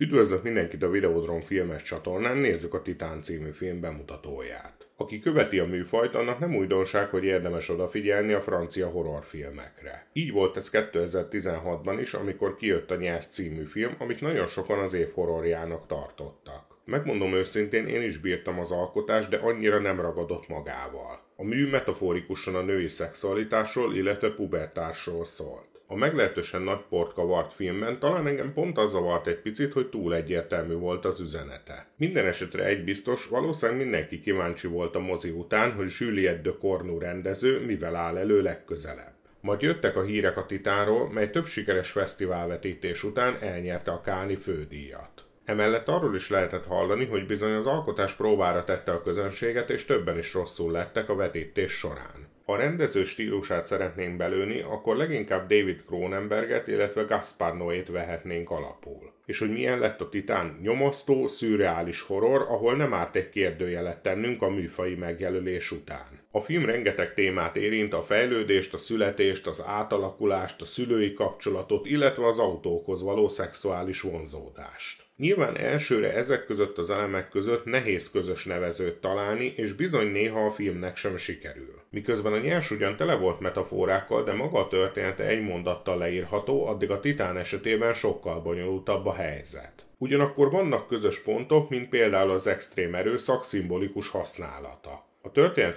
Üdvözlök mindenkit a Videodrom filmes csatornán, nézzük a Titán című film bemutatóját. Aki követi a műfajt, annak nem újdonság, hogy érdemes odafigyelni a francia horrorfilmekre. Így volt ez 2016-ban is, amikor kijött a Nyers című film, amit nagyon sokan az év horrorjának tartottak. Megmondom őszintén, én is bírtam az alkotást, de annyira nem ragadott magával. A mű metaforikusan a női szexualitásról, illetve pubertásról szólt. A meglehetősen nagy port kavart filmben talán engem pont az zavart egy picit, hogy túl egyértelmű volt az üzenete. Minden esetre egy biztos, valószínűleg mindenki kíváncsi volt a mozi után, hogy Juliette de Cornu rendező mivel áll elő legközelebb. Majd jöttek a hírek a Titánról, mely több sikeres fesztiválvetítés után elnyerte a Káni fődíjat. Emellett arról is lehetett hallani, hogy bizony az alkotás próbára tette a közönséget, és többen is rosszul lettek a vetítés során. A rendező stílusát szeretnénk belőni, akkor leginkább David Cronenberget, illetve Gaspar Noét vehetnénk alapul. És hogy milyen lett a Titán? Nyomasztó, szürreális horror, ahol nem árt egy kérdőjelet tennünk a műfai megjelölés után. A film rengeteg témát érint, a fejlődést, a születést, az átalakulást, a szülői kapcsolatot, illetve az autókhoz való szexuális vonzódást. Nyilván elsőre ezek között az elemek között nehéz közös nevezőt találni, és bizony néha a filmnek sem sikerül. Miközben a nyers ugyan tele volt metaforákkal, de maga a története egy mondattal leírható, addig a Titán esetében sokkal bonyolultabb a helyzet. Ugyanakkor vannak közös pontok, mint például az extrém erőszak szimbolikus használata. A történet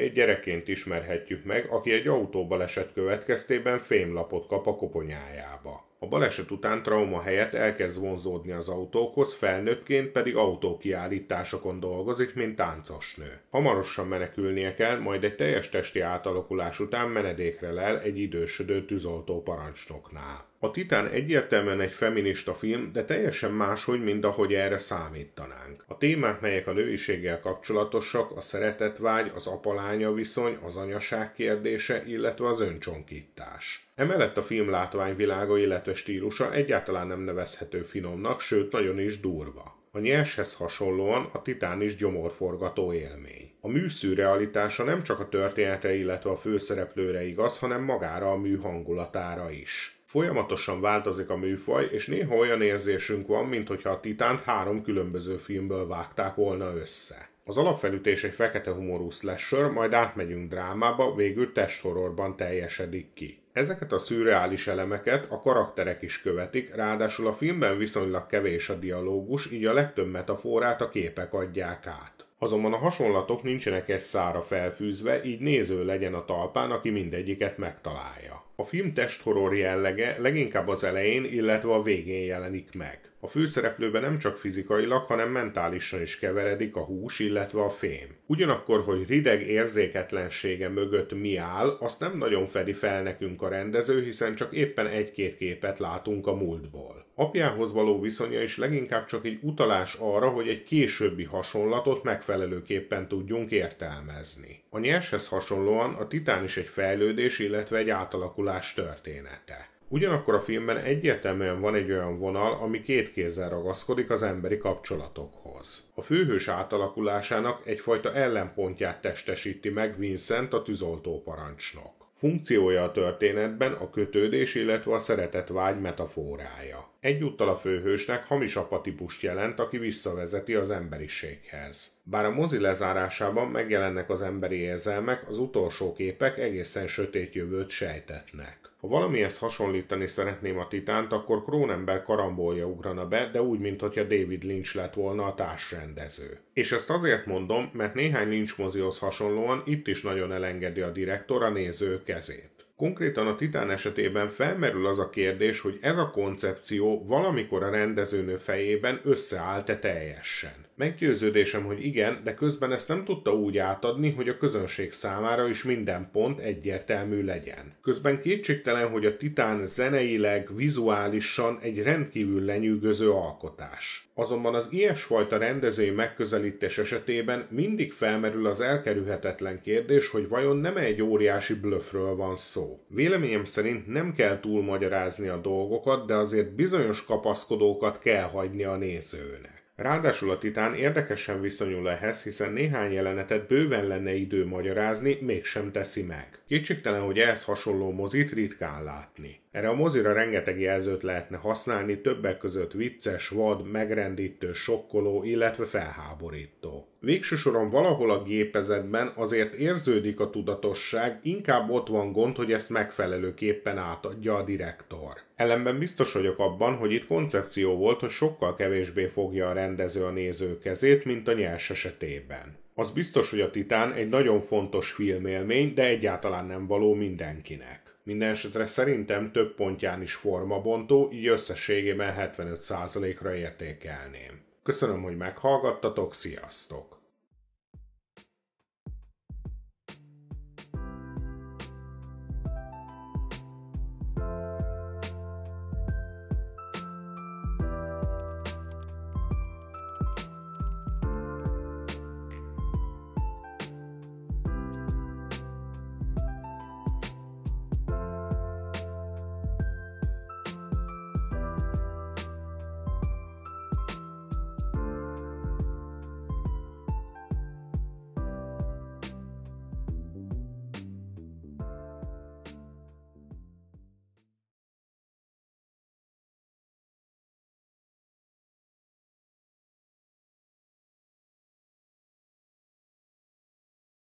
egy gyerekként ismerhetjük meg, aki egy autóbaleset következtében fémlapot kap a koponyájába. A baleset után trauma helyett elkezd vonzódni az autókhoz, felnőttként pedig autókiállításokon dolgozik, mint táncosnő. Hamarosan menekülnie kell, majd egy teljes testi átalakulás után menedékre lel egy idősödő tűzoltó parancsnoknál. A Titán egyértelműen egy feminista film, de teljesen máshogy, mint ahogy erre számítanánk. A témák, melyek a nőiséggel kapcsolatosak, a szeretetvágy, az apalánya viszony, az anyaság kérdése, illetve az öncsonkítás. Emellett a film látványvilága, illetve stílusa egyáltalán nem nevezhető finomnak, sőt nagyon is durva. A nyershez hasonlóan a Titán is gyomorforgató élmény. A mű szürrealitása nem csak a történetre, illetve a főszereplőre igaz, hanem magára a mű hangulatára is. Folyamatosan változik a műfaj, és néha olyan érzésünk van, mintha a Titán három különböző filmből vágták volna össze. Az alapfelütés egy fekete humorú slasher, majd átmegyünk drámába, végül testhorrorban teljesedik ki. Ezeket a szürreális elemeket a karakterek is követik, ráadásul a filmben viszonylag kevés a dialógus, így a legtöbb metaforát a képek adják át. Azonban a hasonlatok nincsenek egy szára felfűzve, így néző legyen a talpán, aki mindegyiket megtalálja. A film testhorror jellege leginkább az elején, illetve a végén jelenik meg. A főszereplőben nem csak fizikailag, hanem mentálisan is keveredik a hús, illetve a fém. Ugyanakkor, hogy rideg érzéketlensége mögött mi áll, azt nem nagyon fedi fel nekünk a rendező, hiszen csak éppen egy-két képet látunk a múltból. Apjához való viszonya is leginkább csak egy utalás arra, hogy egy későbbi hasonlatot megfelelőképpen tudjunk értelmezni. A nyershez hasonlóan a titán is egy fejlődés, illetve egy átalakulás története. Ugyanakkor a filmben egyértelműen van egy olyan vonal, ami két kézzel ragaszkodik az emberi kapcsolatokhoz. A főhős átalakulásának egyfajta ellenpontját testesíti meg Vincent, a tűzoltó parancsnok. Funkciója a történetben a kötődés, illetve a szeretet vágy metaforája. Egyúttal a főhősnek hamis apatipust jelent, aki visszavezeti az emberiséghez. Bár a mozi lezárásában megjelennek az emberi érzelmek, az utolsó képek egészen sötét jövőt sejtetnek. Ha valamihez hasonlítani szeretném a Titánt, akkor Cronenberg karambolja ugrana be, de úgy, mintha David Lynch lett volna a társrendező. És ezt azért mondom, mert néhány Lynch mozihoz hasonlóan itt is nagyon elengedi a direktor a néző kezét. Konkrétan a Titán esetében felmerül az a kérdés, hogy ez a koncepció valamikor a rendezőnő fejében összeállt-e teljesen. Meggyőződésem, hogy igen, de közben ezt nem tudta úgy átadni, hogy a közönség számára is minden pont egyértelmű legyen. Közben kétségtelen, hogy a Titán zeneileg, vizuálisan egy rendkívül lenyűgöző alkotás. Azonban az ilyesfajta rendezői megközelítés esetében mindig felmerül az elkerülhetetlen kérdés, hogy vajon nem egy óriási blöffről van szó. Véleményem szerint nem kell túlmagyarázni a dolgokat, de azért bizonyos kapaszkodókat kell hagyni a nézőnek. Ráadásul a Titán érdekesen viszonyul ehhez, hiszen néhány jelenetet bőven lenne idő magyarázni, mégsem teszi meg. Kétségtelen, hogy ehhez hasonló mozit ritkán látni. Erre a mozira rengeteg jelzőt lehetne használni, többek között vicces, vad, megrendítő, sokkoló, illetve felháborító. Végső soron valahol a gépezetben azért érződik a tudatosság, inkább ott van gond, hogy ezt megfelelőképpen átadja a direktor. Ellenben biztos vagyok abban, hogy itt koncepció volt, hogy sokkal kevésbé fogja a rendező a néző kezét, mint a nyers esetében. Az biztos, hogy a Titán egy nagyon fontos filmélmény, de egyáltalán nem való mindenkinek. Mindenesetre szerintem több pontján is formabontó, így összességében 75%-ra értékelném. Köszönöm, hogy meghallgattatok, sziasztok!